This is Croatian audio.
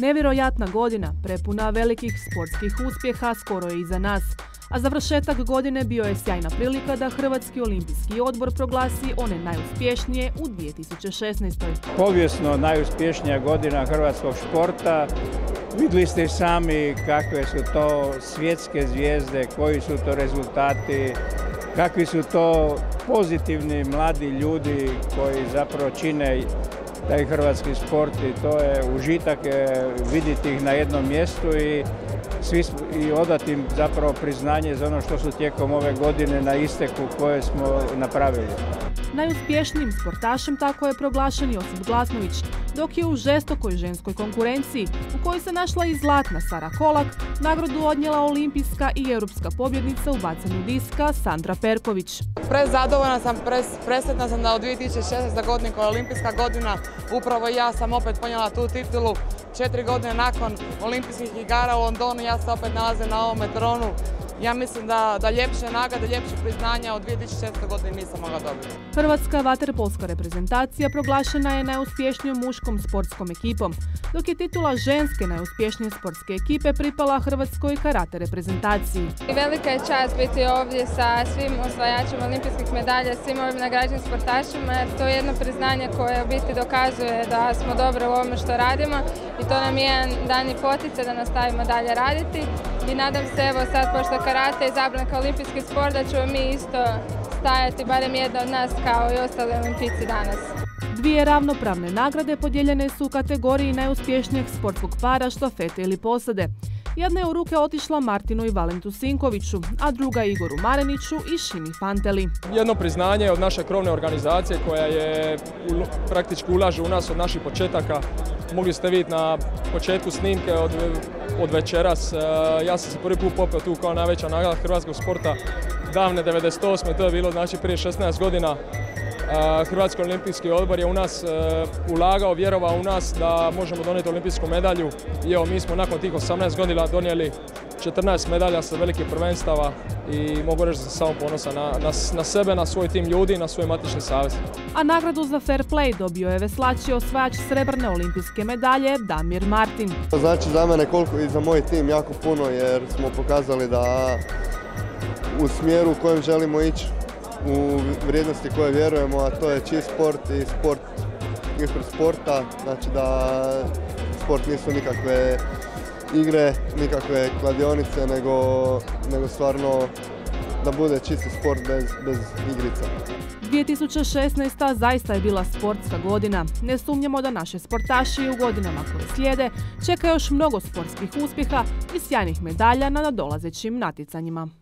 Nevjerojatna godina, prepuna velikih sportskih uspjeha, skoro je iza nas. A završetak godine bio je sjajna prilika da Hrvatski olimpijski odbor proglasi one najuspješnije u 2016. Povijesno najuspješnija godina hrvatskog športa. Vidjeli ste sami kakve su to svjetske zvijezde, koji su to rezultati, kakvi su to pozitivni mladi ljudi koji zapravo čine taj hrvatski sport i to je užitak vidjeti ih na jednom mjestu i svi i odati im zapravo priznanje za ono što su tijekom ove godine na isteku koje smo napravili. Najuspješnijim sportašem tako je proglašen Josip Glasnović, dok je u žestokoj ženskoj konkurenciji, u kojoj se našla i zlatna Sara Kolak, nagradu odnijela olimpijska i europska pobjednica u bacanju diska Sandra Perković. Prezadovoljna sam, presretna sam da u 2016. godini koja je olimpijska godina, upravo ja sam opet ponijela tu titulu. Četiri godine nakon olimpijskih igara u Londonu ja se opet nalazim na ovome tronu ja mislim da, da ljepše nagrade, ljepše priznanja od 2006. godine nisam mogla dobiti. Hrvatska vaterpolska reprezentacija proglašena je najuspješnijom muškom sportskom ekipom, dok je titula ženske najuspješnije sportske ekipe pripala Hrvatskoj karate reprezentaciji. I velika je čast biti ovdje sa svim osvajačima olimpijskih medalja, svim ovim nagrađenim sportašima, jer to je jedno priznanje koje u biti dokazuje da smo dobro u ovome što radimo i to nam je jedan dan i potice da nastavimo dalje raditi i nadam se evo sad pošto karate izabran kao olimpijski sport da ćemo mi isto stajati barem jedna od nas kao i ostali olimpici danas. Dvije ravnopravne nagrade podijeljene su u kategoriji najuspješnijeg sportskog para štafete ili posade. Jedna je u ruke otišla Martinu i Valentu Sinkoviću, a druga Igoru Mareniću i Šimi Fanteli. Jedno priznanje od naše krovne organizacije koja je praktički ulaže u nas od naših početaka. Mogli ste vidjeti na početku snimke od, od večeras. E, ja sam se prvi put popeo tu kao najveća nagrada hrvatskog sporta davne 98. To je bilo znači prije 16 godina. Hrvatski olimpijski odbor je u nas e, ulagao, vjerovao u nas da možemo donijeti olimpijsku medalju. I evo, mi smo nakon tih 18 godina donijeli 14 medalja sa velikih prvenstava i mogu reći da sam samo ponosan na, na, sebe, na svoj tim ljudi i na svoj matični savez. A nagradu za fair play dobio je veslači osvajač srebrne olimpijske medalje Damir Martin. To znači za mene koliko i za moj tim jako puno jer smo pokazali da u smjeru u kojem želimo ići u vrijednosti koje vjerujemo, a to je čist sport i sport ispred sporta, znači da sport nisu nikakve igre, nikakve kladionice, nego, nego stvarno da bude čisti sport bez, bez igrica. 2016. zaista je bila sportska godina. Ne sumnjamo da naše sportaši u godinama koje slijede čeka još mnogo sportskih uspjeha i sjajnih medalja na nadolazećim natjecanjima.